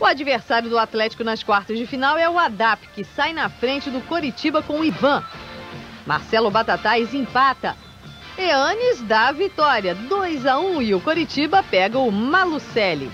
O adversário do Atlético nas quartas de final é o ADAP, que sai na frente do Coritiba com o Ivan. Marcelo Batatais empata. Eanes dá a vitória, 2 a 1 e o Coritiba pega o Malucelli.